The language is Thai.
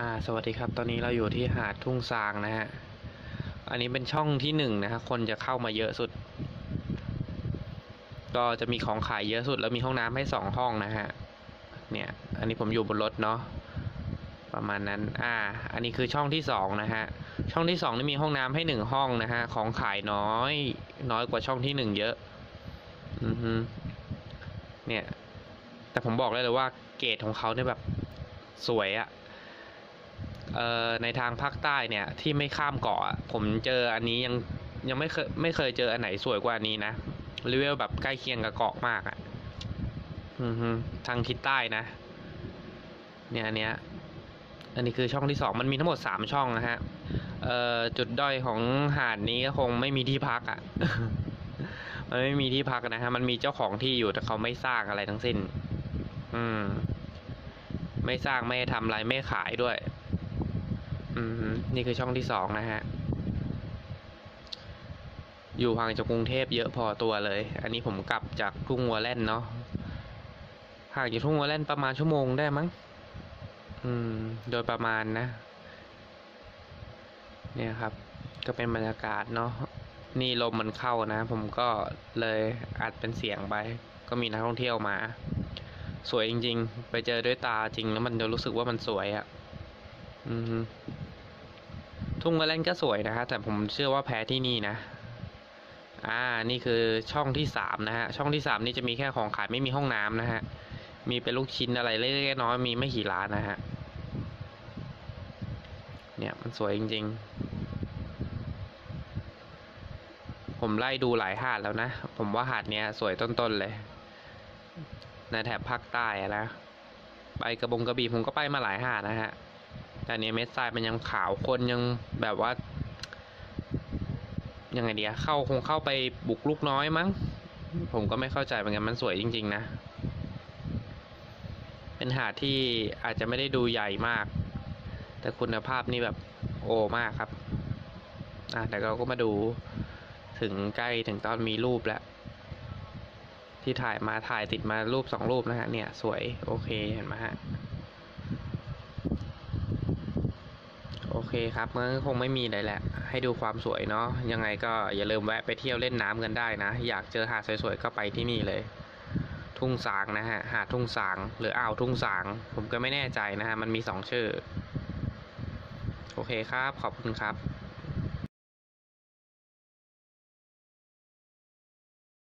อ่าสวัสดีครับ ตอนนี้เราอยู่ที่หาดทุ่งซางนะฮะ อันนี้เป็นช่องที่หนึ่งนะฮะ คนจะเข้ามาเยอะสุด ก็จะมีของขายเยอะสุด แล้วมีห้องน้ำให้สองห้องนะฮะ เนี่ย อันนี้ผมอยู่บนรถเนาะ ประมาณนั้น อ่า อันนี้คือช่องที่สองนะฮะ ช่องที่สองนี่มีห้องน้ำให้หนึ่งห้องนะฮะ ของขายน้อย น้อยกว่าช่องที่หนึ่งเยอะ อือฮึเนี่ย แต่ผมบอกได้เลยว่าเกรดของเขาเนี่ยแบบสวยอะ เอ่อในทางภาคใต้เนี่ยที่ไม่ข้ามเกาะผมเจออันนี้ยังยังไม่เคยไม่เคยเจออันไหนสวยกว่านนี้นะเลเวลแบบใกล้เคียงกับเกาะมากอะ่ะทางทิศใต้นะ เนี่ยอันเนี้ยอันนี้คือช่องที่สองมันมีทั้งหมดสามช่องนะฮะเอ่อจุดด้อยของหาดนี้ก็คงไม่มีที่พักอะ่ะมันไม่มีที่พักนะฮะ มันมีเจ้าของที่อยู่แต่เขาไม่สร้างอะไรทั้งสิ้น อืม ไม่สร้างไม่ทำอะไรไม่ขายด้วย อืมนี่คือช่องที่สองนะฮะ อยู่ห่างจากกรุงเทพเยอะพอตัวเลย อันนี้ผมกลับจากทุ่งวัวแล่นเนาะ ห่างจากทุ่งวัวแล่นประมาณชั่วโมงได้มั้ง อืม โดยประมาณนะ เนี่ยครับ ก็เป็นบรรยากาศเนาะ นี่ลมมันเข้านะ ผมก็เลยอัดเป็นเสียงไป ก็มีนักท่องเที่ยวมา สวยจริง ๆ ไปเจอด้วยตาจริงแล้วมันจะรู้สึกว่ามันสวยอะอืม ทุ่งกระเล่นก็สวยนะฮะแต่ผมเชื่อว่าแพ้ที่นี่นะ อ่า นี่คือช่องที่สามนะฮะ ช่องที่สามนี่จะมีแค่ของขายไม่มีห้องน้ำนะฮะ มีเป็นลูกชิ้นอะไรเล็กๆน้อยๆมีไม่กี่ร้านนะฮะ เนี่ยมันสวยจริง ๆ ผมไล่ดูหลายหาดแล้วนะ ผมว่าหาดเนี้ยสวยต้นๆเลย ในแถบภาคใต้นะ ไปกระบงกระบี่ผมก็ไปมาหลายหาดนะฮะ แต่เนี้ยเม็ดทรายมันยังขาวคนยังแบบว่ายังไงเดียเข้าคงเข้าไปบุกลูกน้อยมั้ง ผมก็ไม่เข้าใจเหมือนกันมันสวยจริง ๆ นะ เป็นหาดที่อาจจะไม่ได้ดูใหญ่มาก แต่คุณภาพนี่แบบโอมากครับ อะแต่เราก็มาดูถึงใกล้ถึงตอนมีรูปแล้ว ที่ถ่ายมาถ่ายติดมารูปสองรูปนะฮะเนี่ย สวยโอเคเห็นไหมฮะ โอ เคครับมันคงไม่มีอะไรแหละ ให้ดูความสวยเนาะยังไงก็อย่าลืมแวะไปเที่ยวเล่นน้ำกันได้นะ อยากเจอหาดสวยๆก็ไปที่นี่เลย ทุ่งสางนะฮะหาดทุ่งสางหรืออ่าวทุ่งสาง ผมก็ไม่แน่ใจนะฮะมันมีสองชื่อ โอเคครับ ขอบคุณครับ